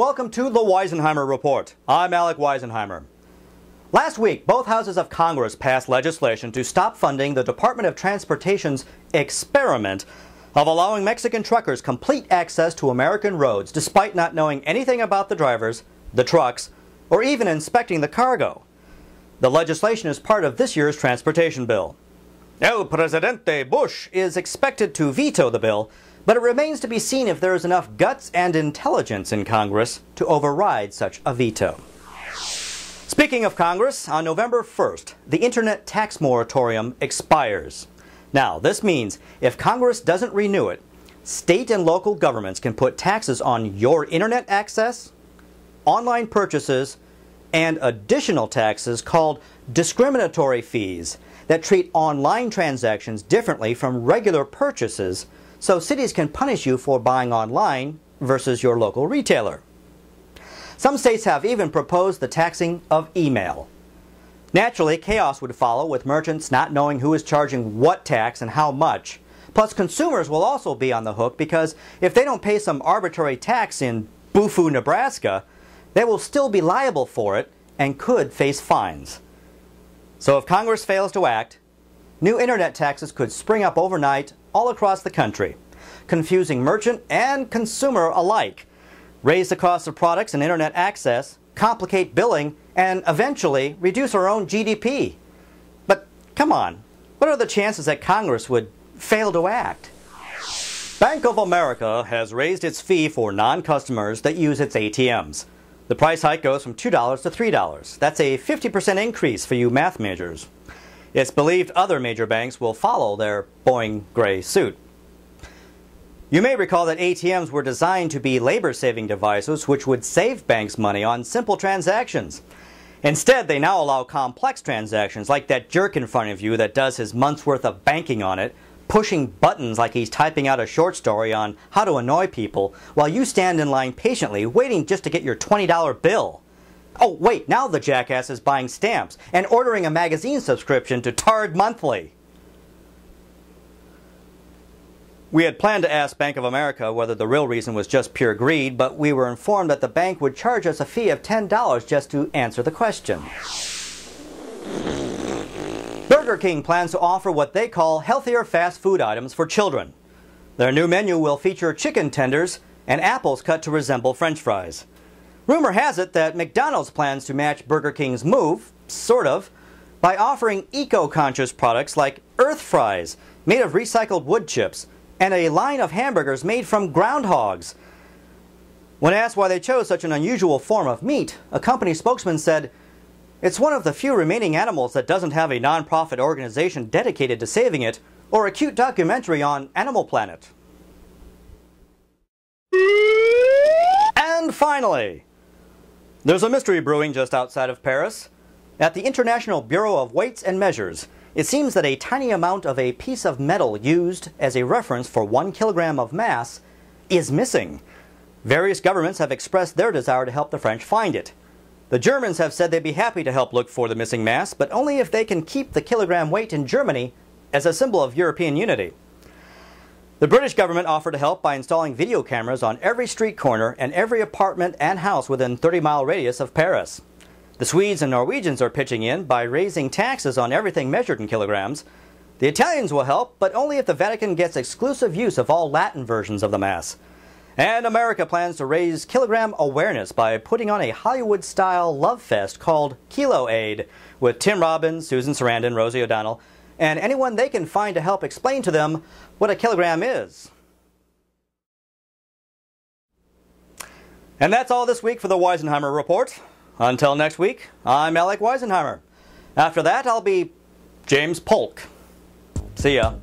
welcome to the Wisenheimer Report. I'm Alec Wisenheimer. Last week, both houses of Congress passed legislation to stop funding the Department of Transportation's experiment of allowing Mexican truckers complete access to American roads despite not knowing anything about the drivers, the trucks, or even inspecting the cargo. The legislation is part of this year's transportation bill. El Presidente Bush is expected to veto the bill, but it remains to be seen if there is enough guts and intelligence in Congress to override such a veto. Speaking of Congress, on November 1st, the Internet tax moratorium expires. Now, this means if Congress doesn't renew it, state and local governments can put taxes on your Internet access, online purchases, and additional taxes called discriminatory fees that treat online transactions differently from regular purchases so cities can punish you for buying online versus your local retailer. Some states have even proposed the taxing of email. Naturally, chaos would follow with merchants not knowing who is charging what tax and how much. Plus, consumers will also be on the hook because if they don't pay some arbitrary tax in Bufu, Nebraska, they will still be liable for it and could face fines. So if Congress fails to act, new internet taxes could spring up overnight all across the country, confusing merchant and consumer alike raise the cost of products and internet access, complicate billing, and eventually reduce our own GDP. But come on, what are the chances that Congress would fail to act? Bank of America has raised its fee for non-customers that use its ATMs. The price hike goes from $2 to $3. That's a 50% increase for you math majors. It's believed other major banks will follow their Boeing gray suit. You may recall that ATMs were designed to be labor-saving devices which would save banks money on simple transactions. Instead, they now allow complex transactions like that jerk in front of you that does his month's worth of banking on it, pushing buttons like he's typing out a short story on how to annoy people, while you stand in line patiently waiting just to get your $20 bill. Oh, wait, now the jackass is buying stamps and ordering a magazine subscription to Tard Monthly. We had planned to ask Bank of America whether the real reason was just pure greed, but we were informed that the bank would charge us a fee of $10 just to answer the question. Burger King plans to offer what they call healthier fast food items for children. Their new menu will feature chicken tenders and apples cut to resemble french fries. Rumor has it that McDonald's plans to match Burger King's move, sort of, by offering eco-conscious products like Earth Fries, made of recycled wood chips, and a line of hamburgers made from groundhogs. When asked why they chose such an unusual form of meat, a company spokesman said, It's one of the few remaining animals that doesn't have a nonprofit organization dedicated to saving it, or a cute documentary on Animal Planet. And finally, there's a mystery brewing just outside of Paris. At the International Bureau of Weights and Measures, it seems that a tiny amount of a piece of metal used as a reference for one kilogram of mass is missing. Various governments have expressed their desire to help the French find it. The Germans have said they'd be happy to help look for the missing mass, but only if they can keep the kilogram weight in Germany as a symbol of European unity. The British government offered to help by installing video cameras on every street corner and every apartment and house within 30 mile radius of Paris. The Swedes and Norwegians are pitching in by raising taxes on everything measured in kilograms. The Italians will help, but only if the Vatican gets exclusive use of all Latin versions of the Mass. And America plans to raise kilogram awareness by putting on a Hollywood-style love fest called Kilo Aid with Tim Robbins, Susan Sarandon, Rosie O'Donnell, and anyone they can find to help explain to them what a kilogram is. And that's all this week for the Wisenheimer Report. Until next week, I'm Alec Wisenheimer. After that, I'll be James Polk. See ya.